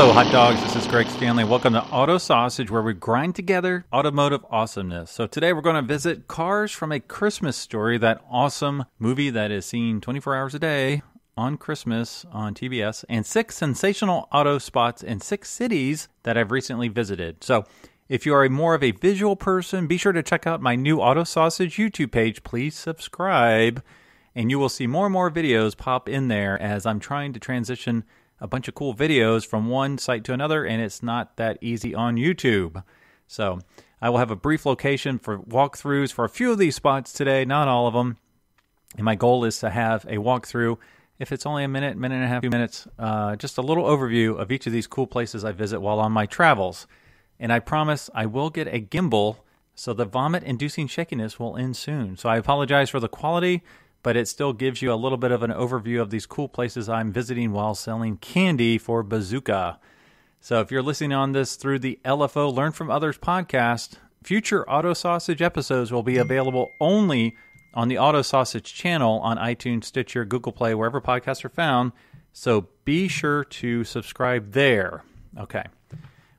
Hello, hot dogs. This is Greg Stanley. Welcome to Auto Sausage, where we grind together automotive awesomeness. So, today we're going to visit Cars from a Christmas Story, that awesome movie that is seen 24 hours a day on Christmas on TBS, and six sensational auto spots in six cities that I've recently visited. So, if you are more of a visual person, be sure to check out my new Auto Sausage YouTube page. Please subscribe, and you will see more and more videos pop in there as I'm trying to transition a bunch of cool videos from one site to another, and it's not that easy on YouTube. So, I will have a brief location for walkthroughs for a few of these spots today, not all of them. And my goal is to have a walkthrough, if it's only a minute, minute and a half, few minutes, uh, just a little overview of each of these cool places I visit while on my travels. And I promise I will get a gimbal so the vomit inducing shakiness will end soon. So I apologize for the quality but it still gives you a little bit of an overview of these cool places I'm visiting while selling candy for Bazooka. So if you're listening on this through the LFO Learn from Others podcast, future Auto Sausage episodes will be available only on the Auto Sausage channel on iTunes, Stitcher, Google Play, wherever podcasts are found. So be sure to subscribe there. Okay.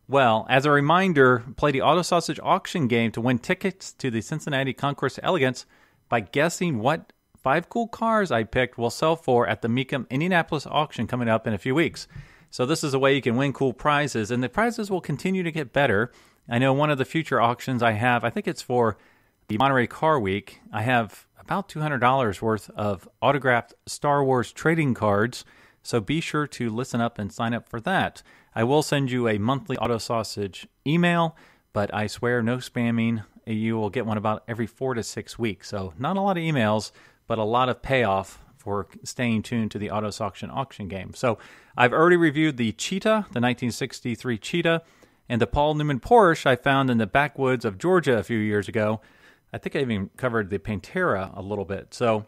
Well, as a reminder, play the Auto Sausage auction game to win tickets to the Cincinnati Concours d'Elegance by guessing what five cool cars I picked will sell for at the Mecum Indianapolis auction coming up in a few weeks. So this is a way you can win cool prizes, and the prizes will continue to get better. I know one of the future auctions I have, I think it's for the Monterey Car Week. I have about $200 worth of autographed Star Wars trading cards. So be sure to listen up and sign up for that. I will send you a monthly Auto Sausage email, but I swear no spamming. You will get one about every four to six weeks. So not a lot of emails, but a lot of payoff for staying tuned to the Auto Sausage auction game. So I've already reviewed the Cheetah, the 1963 Cheetah, and the Paul Newman Porsche I found in the backwoods of Georgia a few years ago. I think I even covered the Pantera a little bit. So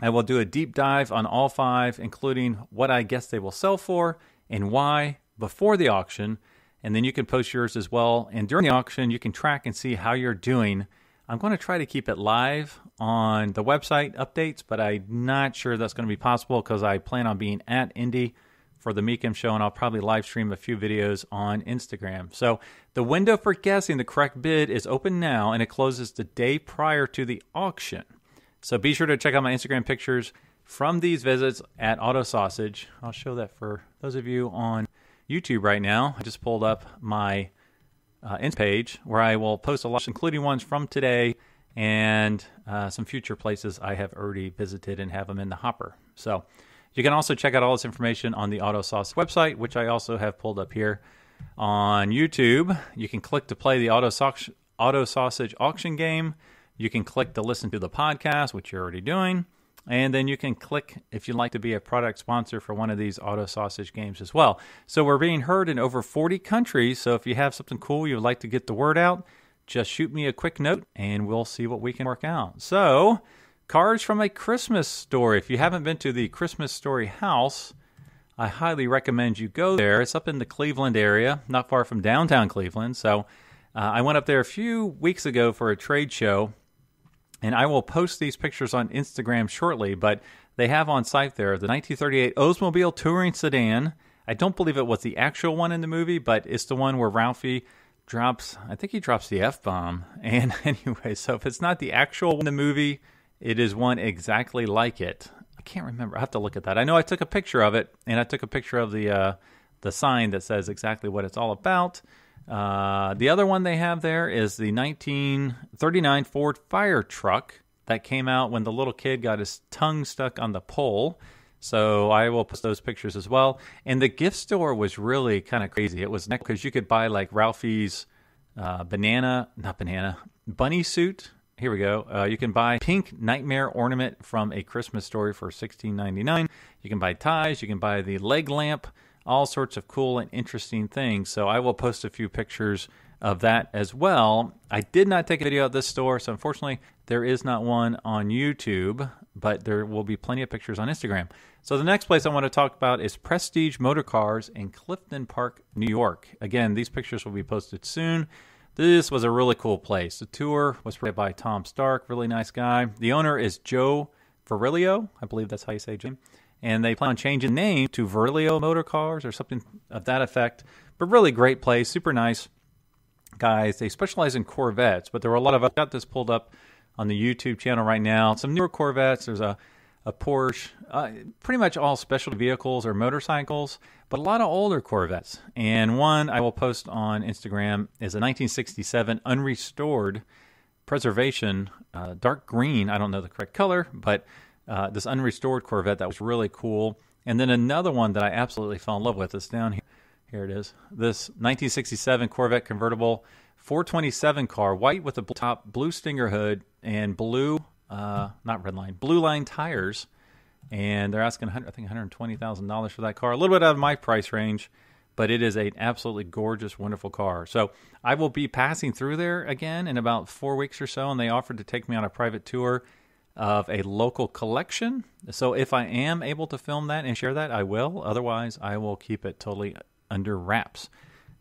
I will do a deep dive on all five, including what I guess they will sell for and why before the auction. And then you can post yours as well. And during the auction, you can track and see how you're doing I'm going to try to keep it live on the website updates, but I'm not sure that's going to be possible because I plan on being at Indy for the Mecum show, and I'll probably live stream a few videos on Instagram. So the window for guessing the correct bid is open now, and it closes the day prior to the auction. So be sure to check out my Instagram pictures from these visits at Auto Sausage. I'll show that for those of you on YouTube right now. I just pulled up my uh, Insta page where I will post a lot, including ones from today and uh, some future places I have already visited and have them in the hopper. So you can also check out all this information on the Auto Sausage website, which I also have pulled up here on YouTube. You can click to play the Auto, Auto Sausage auction game. You can click to listen to the podcast, which you're already doing. And then you can click if you'd like to be a product sponsor for one of these auto sausage games as well. So we're being heard in over 40 countries. So if you have something cool you would like to get the word out, just shoot me a quick note and we'll see what we can work out. So, cards from a Christmas Story. If you haven't been to the Christmas Story house, I highly recommend you go there. It's up in the Cleveland area, not far from downtown Cleveland. So, uh, I went up there a few weeks ago for a trade show and I will post these pictures on Instagram shortly, but they have on site there the 1938 Oldsmobile touring sedan. I don't believe it was the actual one in the movie, but it's the one where Ralphie drops, I think he drops the F bomb. And anyway, so if it's not the actual one in the movie, it is one exactly like it. I can't remember. I have to look at that. I know I took a picture of it, and I took a picture of the uh, the sign that says exactly what it's all about. Uh, the other one they have there is the 1939 Ford fire truck that came out when the little kid got his tongue stuck on the pole. So I will post those pictures as well. And the gift store was really kind of crazy. It was because you could buy like Ralphie's uh, banana, not banana, bunny suit. Here we go. Uh, you can buy pink nightmare ornament from a Christmas story for $16.99. You can buy ties. You can buy the leg lamp all sorts of cool and interesting things. So I will post a few pictures of that as well. I did not take a video of this store, so unfortunately there is not one on YouTube, but there will be plenty of pictures on Instagram. So the next place I want to talk about is Prestige Motor Cars in Clifton Park, New York. Again, these pictures will be posted soon. This was a really cool place. The tour was provided by Tom Stark, really nice guy. The owner is Joe Ferrilio, I believe that's how you say Jim and they plan on changing the name to Verlio Motor Cars or something of that effect. But really great place, super nice guys. They specialize in Corvettes, but there were a lot of. I've got this pulled up on the YouTube channel right now. Some newer Corvettes. There's a a Porsche, uh, pretty much all specialty vehicles or motorcycles, but a lot of older Corvettes. And one I will post on Instagram is a 1967 unrestored preservation, uh, dark green. I don't know the correct color, but uh, this unrestored Corvette that was really cool. And then another one that I absolutely fell in love with is down here. Here it is. This 1967 Corvette convertible 427 car, white with a top, blue Stinger hood, and blue, uh, not red line, blue line tires. And they're asking, I think, $120,000 for that car. A little bit out of my price range, but it is an absolutely gorgeous, wonderful car. So I will be passing through there again in about four weeks or so, and they offered to take me on a private tour of a local collection. So if I am able to film that and share that, I will. Otherwise, I will keep it totally under wraps.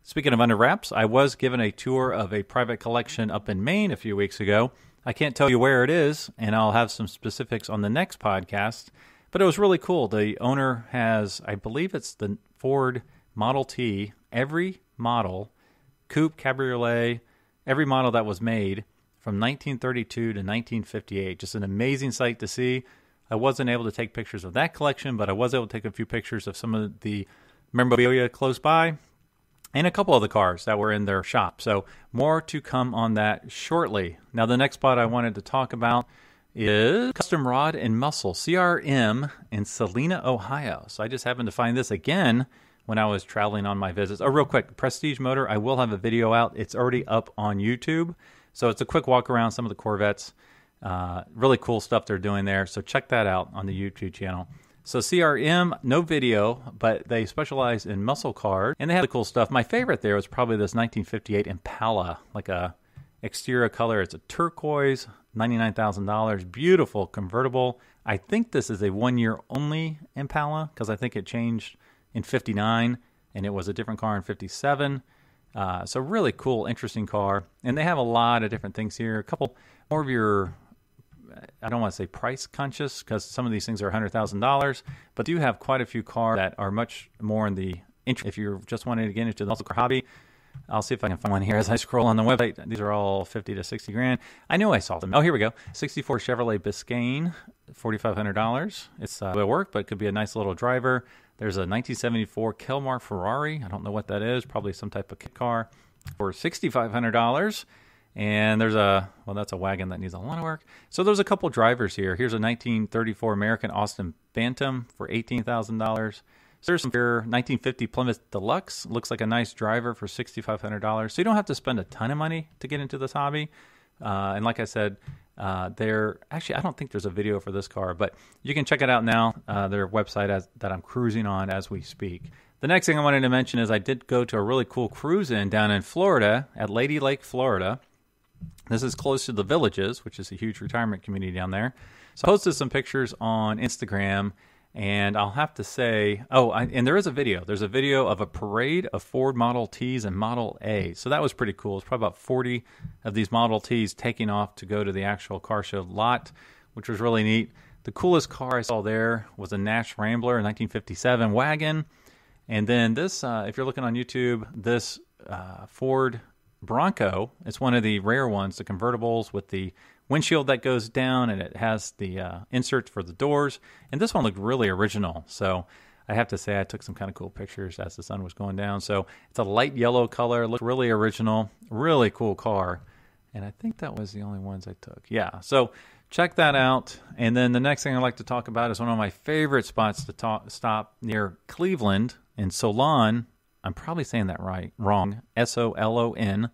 Speaking of under wraps, I was given a tour of a private collection up in Maine a few weeks ago. I can't tell you where it is, and I'll have some specifics on the next podcast. But it was really cool. The owner has, I believe it's the Ford Model T, every model, coupe, cabriolet, every model that was made from 1932 to 1958. Just an amazing sight to see. I wasn't able to take pictures of that collection, but I was able to take a few pictures of some of the memorabilia close by and a couple of the cars that were in their shop. So, more to come on that shortly. Now, the next spot I wanted to talk about is Custom Rod and Muscle, CRM, in Salina, Ohio. So, I just happened to find this again when I was traveling on my visits. Oh, real quick Prestige Motor, I will have a video out. It's already up on YouTube. So, it's a quick walk around some of the Corvettes. Uh, really cool stuff they're doing there. So, check that out on the YouTube channel. So CRM, no video, but they specialize in muscle cars, and they have the cool stuff. My favorite there was probably this 1958 Impala, like a exterior color. It's a turquoise, $99,000, beautiful convertible. I think this is a one year only Impala because I think it changed in 59 and it was a different car in 57. Uh, so really cool, interesting car, and they have a lot of different things here. A couple more of your I don't want to say price conscious because some of these things are $100,000, but do have quite a few cars that are much more in the interest. If you're just wanting to get into the muscle car hobby, I'll see if I can find one here as I scroll on the website. These are all 50 to 60 grand. I knew I saw them. Oh, here we go. 64 Chevrolet Biscayne, $4,500. It's uh, will work, but it could be a nice little driver. There's a 1974 Kelmar Ferrari. I don't know what that is. Probably some type of kit car for $6,500. And there's a, well, that's a wagon that needs a lot of work. So there's a couple drivers here. Here's a 1934 American Austin Bantam for $18,000. So there's some here, 1950 Plymouth Deluxe. Looks like a nice driver for $6,500. So you don't have to spend a ton of money to get into this hobby. Uh, and like I said, uh, there actually I don't think there's a video for this car, but you can check it out now. Uh, their website as, that I'm cruising on as we speak. The next thing I wanted to mention is I did go to a really cool cruise in down in Florida at Lady Lake, Florida. This is close to the villages, which is a huge retirement community down there. So I posted some pictures on Instagram, and I'll have to say, oh, I, and there is a video. There's a video of a parade of Ford Model Ts and Model A. So that was pretty cool. It's probably about 40 of these Model Ts taking off to go to the actual car show lot, which was really neat. The coolest car I saw there was a Nash Rambler, 1957 wagon. And then this, uh, if you're looking on YouTube, this uh, Ford Bronco. It's one of the rare ones, the convertibles with the windshield that goes down and it has the uh, inserts for the doors. And this one looked really original. So I have to say, I took some kind of cool pictures as the sun was going down. So it's a light yellow color, looked really original, really cool car. And I think that was the only ones I took. Yeah. So check that out. And then the next thing I'd like to talk about is one of my favorite spots to talk, stop near Cleveland in Solon, I'm probably saying that right, wrong. S O L O N,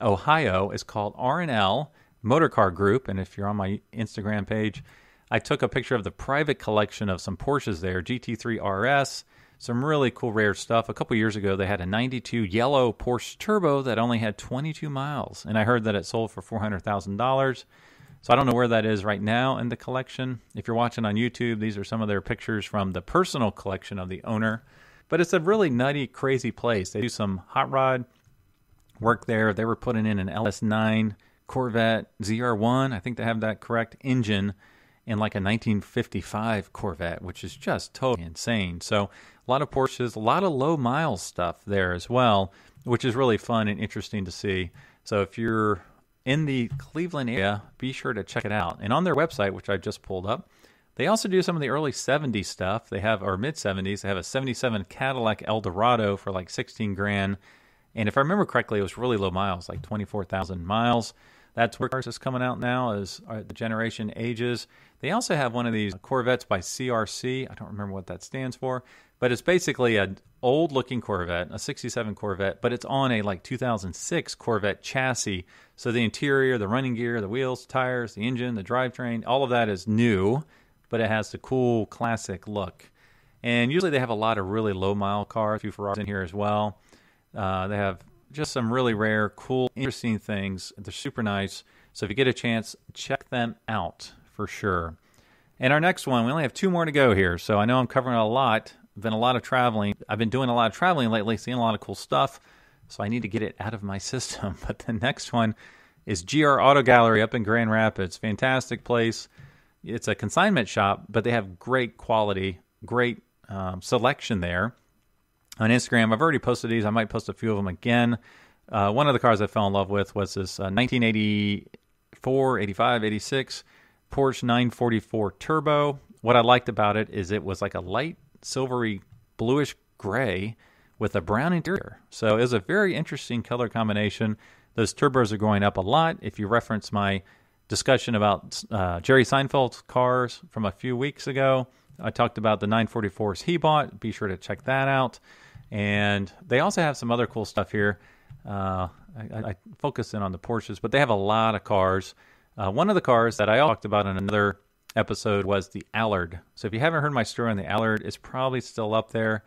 Ohio is called R&L Motorcar Group, and if you're on my Instagram page, I took a picture of the private collection of some Porsches there, GT3 RS, some really cool rare stuff. A couple years ago, they had a 92 yellow Porsche Turbo that only had 22 miles, and I heard that it sold for $400,000. So I don't know where that is right now in the collection. If you're watching on YouTube, these are some of their pictures from the personal collection of the owner. But it's a really nutty, crazy place. They do some hot rod work there. They were putting in an LS9 Corvette ZR1. I think they have that correct engine. in like a 1955 Corvette, which is just totally insane. So a lot of Porsches, a lot of low miles stuff there as well, which is really fun and interesting to see. So if you're in the Cleveland area, be sure to check it out. And on their website, which I just pulled up, they also do some of the early 70s stuff. They have, or mid 70s, they have a 77 Cadillac Eldorado for like 16 grand. And if I remember correctly, it was really low miles, like 24,000 miles. That's where cars is coming out now as uh, the generation ages. They also have one of these Corvettes by CRC. I don't remember what that stands for, but it's basically an old looking Corvette, a 67 Corvette, but it's on a like 2006 Corvette chassis. So the interior, the running gear, the wheels, tires, the engine, the drivetrain, all of that is new, but it has the cool classic look. And usually they have a lot of really low mile cars, a few Ferraris in here as well. Uh, they have just some really rare, cool, interesting things. They're super nice. So if you get a chance, check them out for sure. And our next one, we only have two more to go here. So I know I'm covering a lot. Been a lot of traveling. I've been doing a lot of traveling lately, seeing a lot of cool stuff. So I need to get it out of my system. But the next one is GR Auto Gallery up in Grand Rapids. Fantastic place. It's a consignment shop, but they have great quality, great um, selection there on Instagram. I've already posted these. I might post a few of them again. Uh, one of the cars I fell in love with was this uh, 1984, 85, 86 Porsche 944 Turbo. What I liked about it is it was like a light silvery bluish gray with a brown interior. So it was a very interesting color combination. Those turbos are going up a lot. If you reference my discussion about uh, Jerry Seinfeld's cars from a few weeks ago, I talked about the 944s he bought. Be sure to check that out. And they also have some other cool stuff here. Uh, I, I, focus in on the Porsches, but they have a lot of cars. Uh, one of the cars that I talked about in another episode was the Allard. So if you haven't heard my story on the Allard, it's probably still up there.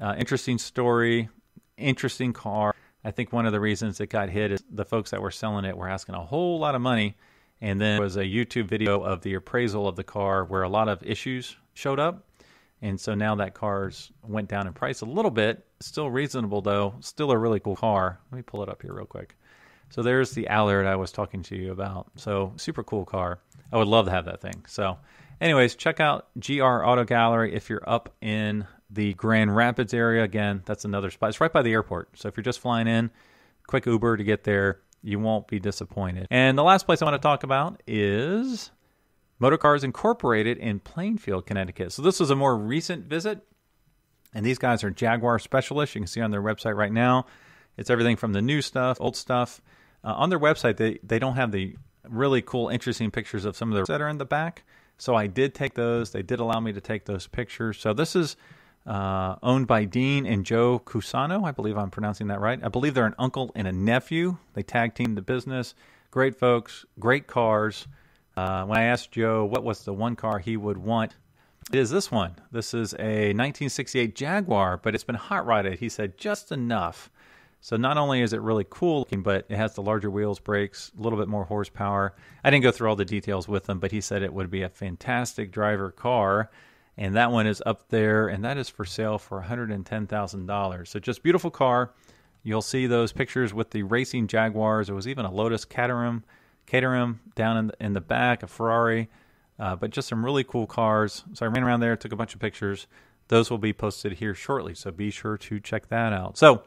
Uh, interesting story, interesting car. I think one of the reasons it got hit is the folks that were selling it were asking a whole lot of money. And then there was a YouTube video of the appraisal of the car where a lot of issues showed up. And so now that car's went down in price a little bit. Still reasonable though. Still a really cool car. Let me pull it up here real quick. So there's the Allard I was talking to you about. So super cool car. I would love to have that thing. So, anyways, check out GR Auto Gallery if you're up in the Grand Rapids area. Again, that's another spot. It's right by the airport. So if you're just flying in, quick Uber to get there. You won't be disappointed. And the last place I want to talk about is Motorcars Incorporated in Plainfield, Connecticut. So this was a more recent visit, and these guys are Jaguar specialists. You can see on their website right now. It's everything from the new stuff, old stuff. Uh, on their website, they they don't have the really cool, interesting pictures of some of the that are in the back. So I did take those. They did allow me to take those pictures. So this is uh, owned by Dean and Joe Cusano. I believe I'm pronouncing that right. I believe they're an uncle and a nephew. They tag team the business. Great folks, great cars. Uh, when I asked Joe what was the one car he would want, it is this one. This is a 1968 Jaguar, but it's been hot rodded. He said just enough. So not only is it really cool looking, but it has the larger wheels, brakes, a little bit more horsepower. I didn't go through all the details with him, but he said it would be a fantastic driver car. And that one is up there, and that is for sale for $110,000. So just beautiful car. You'll see those pictures with the racing Jaguars. There was even a Lotus Caterham Caterham down in the, in the back, a Ferrari, uh, but just some really cool cars. So I ran around there, took a bunch of pictures. Those will be posted here shortly, so be sure to check that out. So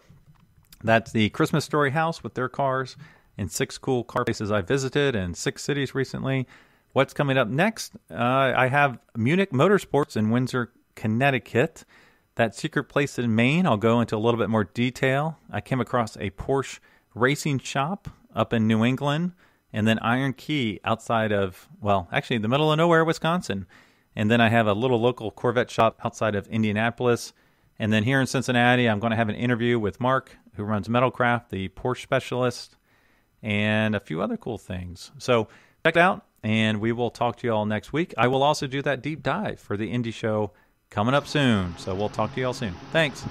that's the Christmas Story House with their cars and six cool car places I visited in six cities recently. What's coming up next? Uh, I have Munich Motorsports in Windsor, Connecticut. That secret place in Maine, I'll go into a little bit more detail. I came across a Porsche racing shop up in New England and then Iron Key outside of, well, actually the middle of nowhere, Wisconsin. And then I have a little local Corvette shop outside of Indianapolis. And then here in Cincinnati, I'm going to have an interview with Mark, who runs Metalcraft, the Porsche specialist, and a few other cool things. So check it out, and we will talk to you all next week. I will also do that deep dive for the Indy show coming up soon. So we'll talk to you all soon. Thanks.